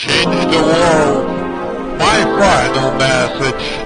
Change the world. My final message.